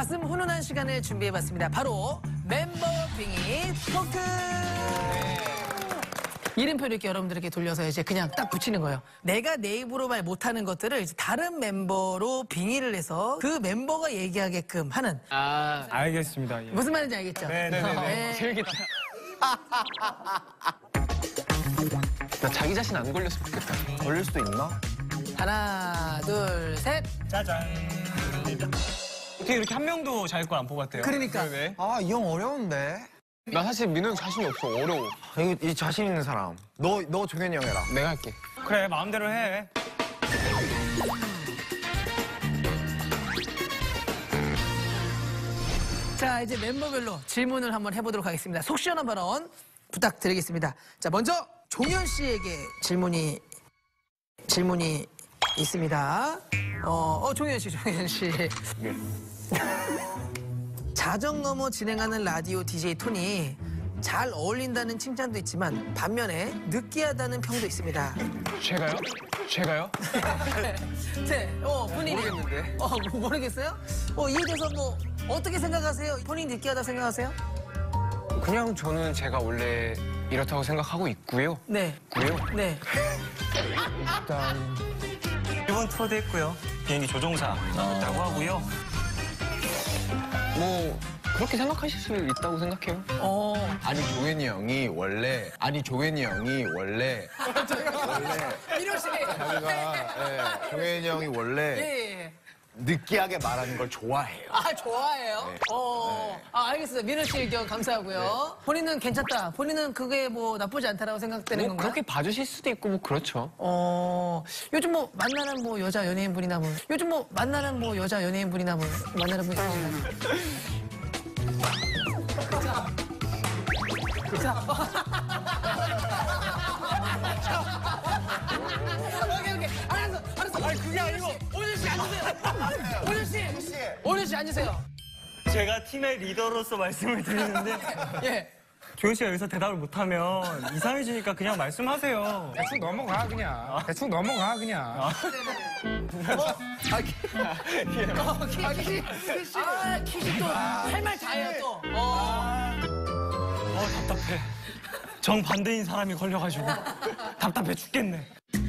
가슴 훈훈한 시간을 준비해봤습니다. 바로 멤버 빙의 토크. 이름표를 이렇게 여러분들에게 돌려서 이제 그냥 딱 붙이는 거예요. 내가 내 입으로 말 못하는 것들을 이제 다른 멤버로 빙의를 해서 그 멤버가 얘기하게끔 하는 아, 알겠습니다. 예. 무슨 말인지 알겠죠? 네네네네. 네. 재밌겠다. 나 자기 자신 안 걸렸으면 좋겠다. 걸릴 수도 있나? 하나, 둘, 셋. 짜잔. 어떻게 이렇게 한 명도 자기 걸 안 뽑았대요? 그러니까. 왜? 아, 이 형 어려운데. 나 사실 민호 형 자신이 없어. 어려워. 이, 이 자신 있는 사람. 너, 너 종현이 형 해라. 내가 할게. 그래, 마음대로 해. 자, 이제 멤버별로 질문을 한번 해보도록 하겠습니다. 속 시원한 발언 부탁드리겠습니다. 자, 먼저 종현 씨에게 질문이 질문이 있습니다. 어, 어 종현 씨, 종현 씨. 자정 넘어 진행하는 라디오 DJ 톤이 잘 어울린다는 칭찬도 있지만 반면에 느끼하다는 평도 있습니다. 제가요? 제가요? 네, 어, 본인이 모르겠는데. 어, 뭐 모르겠어요? 어, 이에 대해서 뭐 어떻게 생각하세요? 본인 느끼하다 생각하세요? 그냥 저는 제가 원래 이렇다고 생각하고 있고요. 네. 고요. 네. 일단 이번 투어도 했고요. 비행기 조종사 있다고 하고요. 뭐 그렇게 생각하실 수 있다고 생각해요. 어. 아니, 종현이 형이 원래, 아니, 종현이 형이 원래, 원래, 씨. 자기가, 예, 종현이 형이 원래 예, 예. 느끼하게 말하는 걸 좋아해요. 아, 좋아해요? 네. 어. 아, 알겠습니다. 민호 씨 의견 감사하고요. 본인은 괜찮다. 본인은 그게 뭐 나쁘지 않다라고 생각되는 뭐 건가요? 그렇게 봐주실 수도 있고 뭐 그렇죠. 어, 요즘 뭐 만나는 뭐 여자 연예인분이나 뭐, 요즘 뭐 만나는 뭐 여자 연예인분이나 뭐 만나는 분 있으신가요? 자, 오준 씨. 오준 씨 앉으세요. 제가 팀의 리더로서 말씀을 드리는데 예. 조현 씨가 여기서 대답을 못하면 이상해지니까 그냥 말씀하세요. 대충 넘어가 그냥 대충 넘어가 그냥 어, 키, 키, 키, 아, 키씨 또, 할 말 다 해요, 또. 어. 어, 답답해. 정반대인 사람이 걸려가지고 답답해 죽겠네.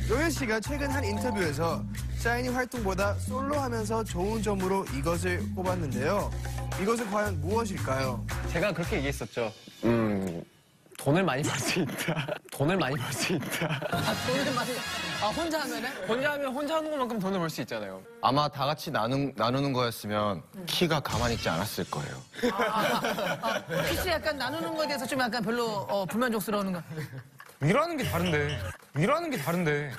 노현 씨가 최근 한 인터뷰에서 샤이니 활동보다 솔로 하면서 좋은 점으로 이것을 꼽았는데요. 이것은 과연 무엇일까요? 제가 그렇게 얘기했었죠. 음 돈을 많이 벌 수 있다. 돈을 많이 벌 수 있다. 아, 돈을 많이, 아, 혼자 하면은? 혼자 하면 혼자 하는 것만큼 돈을 벌 수 있잖아요. 아마 다 같이 나누, 나누는 거였으면 키가 가만히 있지 않았을 거예요. 아, 키씨 약간 나누는 거에 대해서 좀 약간 별로 어, 불만족스러운 거. 일하는 게 다른데 일하는 게 다른데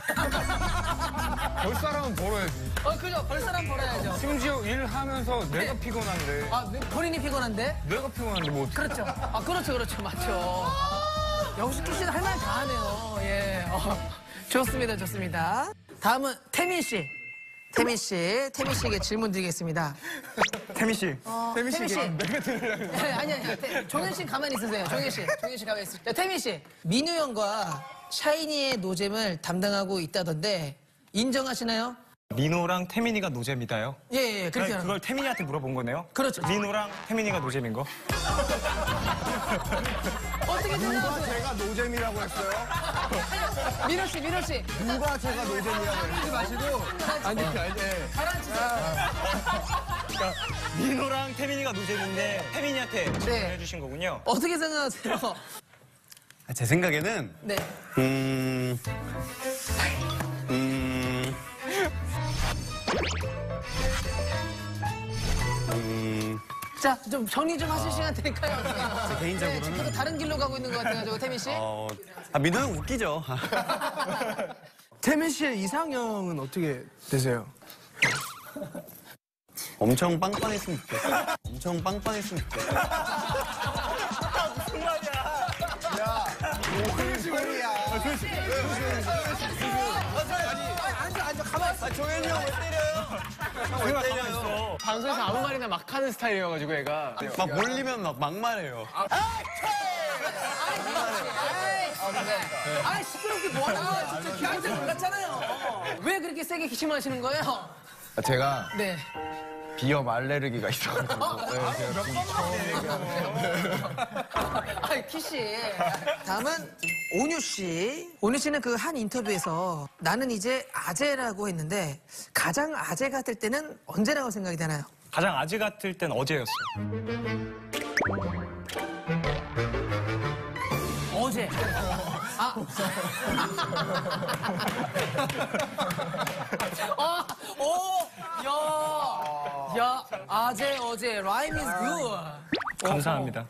벌 사람은 벌어야지 어, 그죠. 벌 사람 벌어야죠. 심지어 일하면서 내가 피곤한데 아, 본인이 피곤한데? 내가 피곤한데 뭐 어떡해. 그렇죠. 아, 그렇죠, 그렇죠. 맞죠. 역시 키씨는 할 말 다 하네요. 예. 어, 좋습니다, 좋습니다. 다음은 태민 씨. 태민 씨, 태민 씨에게 질문 드리겠습니다. 태미 씨. 태민 씨. 내가 들으려고. 아니, 아니, 아니. 종현 씨 가만히 있으세요. 종현 씨. 종현 씨 가만히 있으세요. 자, 태민 씨. 민우 형과 샤이니의 노잼을 담당하고 있다던데 인정하시나요? 민호랑 태민이가 노잼이다요. 예, 예, 그렇게 하는 그걸 태민이한테 물어본 거네요? 그렇죠. 민호랑 태민이가 노잼인 거? 어떻게 생각하세요? 제가 노잼이라고 했어요? 민호 씨, 민호 씨. 누가 제가 노잼이라고 했지 마시고. 아니, 아니, 네. 가라앉히세요. 그러니까 민호랑 태민이가 노잼인데 태민이한테 네. 해주신 거군요. 어떻게 생각하세요? 제 생각에는 네. 음, 음, 음, 자, 좀 정리 좀 하실 시간 드릴까요? 제 개인적으로는- 네, 지금 계속 다른 길로 가고 있는 것 같아가지고, 태민 씨. 어, 아, 민호 형 웃기죠. 태민 씨의 이상형은 어떻게 되세요? 엄청 빵빵했으면 좋겠어. 엄청 빵빵했으면 좋겠어. 생각하고 있어. 방송에서 아무 말이나 막 하는 스타일이어가지고 애가 막 몰리면 막 막말해요. 아, 시끄럽게 뭐하나? 진짜 기분이 놀랐잖아요. 왜 그렇게 세게 기침하시는 거예요? 제가 네. 비염 알레르기가 있어가지고. 네, 제가 지금 아이, 키씨. 다음은 온유 씨. 온유 씨는 그 한 인터뷰에서 나는 이제 아재라고 했는데 가장 아재 같을 때는 언제라고 생각이 되나요? 가장 아재 같을 땐 어제였어요. 어제. 아. 아, 오, 야, 야, 아재, 어제, 라임 is good. 감사합니다.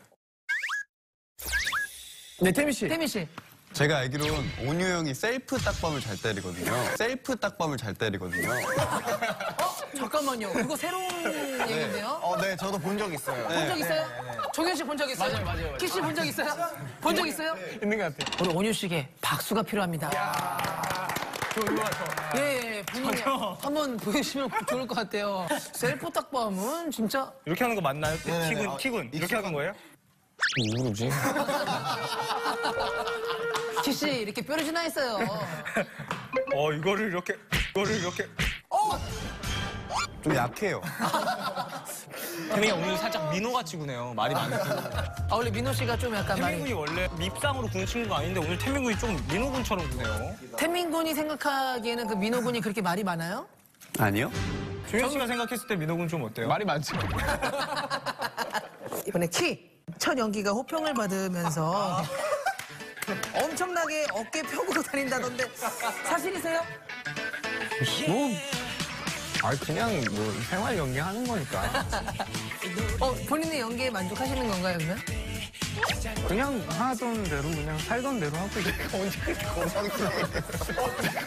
네, 태미 씨. 태민 씨. 제가 알기론 온유 형이 셀프 딱밤을 잘 때리거든요. 셀프 딱밤을 잘 때리거든요. 잠깐만요. 그거 새로운 얘기인데요? 어, 네, 저도 본 적 있어요. 본 적 있어요? 종현 씨 본 적 있어요? 맞아요, 맞아요, 맞아요. 키씨 본 적 있어요? 본 적 있어요? 있는 것 같아요. 우리 온유 씨에게 박수가 필요합니다. 예, 예, 예. 본인이 한번 보여주시면 좋을 것 같아요. 셀프 딱밤은 진짜 이렇게 하는 거 맞나요? 네, 티군, 어, 티군. 이렇게 하는 거예요? 누구지? 키씨 이렇게 뾰루지나 했어요. 어, 이거를 이렇게, 이거를 이렇게. 좀 약해요. 태민이 오늘 살짝 민호같이 구네요. 말이 많고. 아, 원래 민호 씨가 좀 약간 태민 말이. 군이 원래 밉상으로 구는 친구가 아닌데 오늘 태민 군이 좀 민호 군처럼 구네요. 태민 군이 생각하기에는 그 민호 군이 그렇게 말이 많아요? 아니요? 조현 씨가 생각했을 때 민호 군 좀 어때요? 말이 많죠. 이번에 키. 첫 연기가 호평을 받으면서 엄청나게 어깨 펴고 다닌다던데 사실이세요? 뭐, 아 그냥 뭐 생활 연기 하는 거니까. 어, 본인의 연기에 만족하시는 건가요, 그러면? 그냥 하던 대로 그냥 살던 대로 하고 있어요. 언제 그렇게 건방지게.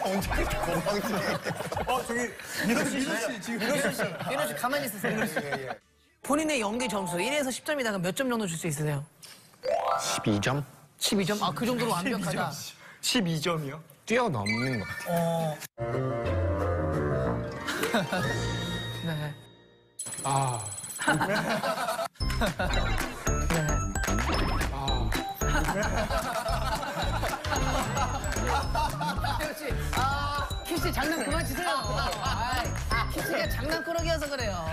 언제 그렇게 건방지게. 어, 저기 민호 씨. 민호 씨, 민호 씨 가만히 있으세요. 본인의 연기 점수 1에서 10점이다가 몇 점 정도 줄 수 있으세요? 12점? 12점? 아, 그 정도로 완벽하다. 12점이요? 뛰어넘는 것 같아요. 네. 아, 네. 그렇지. 아, 키씨 장난 그만 치세요. 아, 키씨가 장난꾸러기여서 그래요.